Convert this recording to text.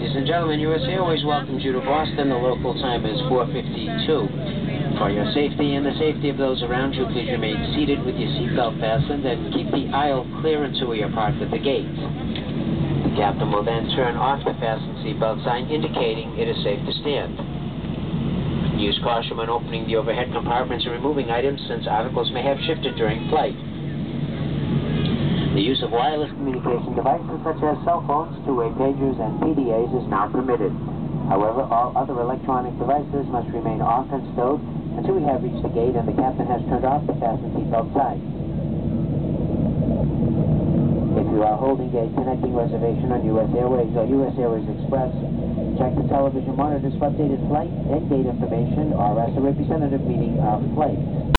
gentlemen, U.S. Airways welcomes you to Boston. The local time is 4.52. For your safety and the safety of those around you, please remain seated with your seatbelt fastened and keep the aisle clear until we are parked at the gate. The captain will then turn off the fasten seatbelt sign indicating it is safe to stand. Use caution when opening the overhead compartments and removing items since articles may have shifted during flight. The use of wireless communication devices such as cell phones, two-way pagers, and PDAs is now permitted. However, all other electronic devices must remain off and stowed until we have reached the gate and the captain has turned off the fasten seatbelt sign. If you are holding a connecting reservation on U.S. Airways or U.S. Airways Express, check the television monitors for updated flight and gate information or ask a representative meeting our flight.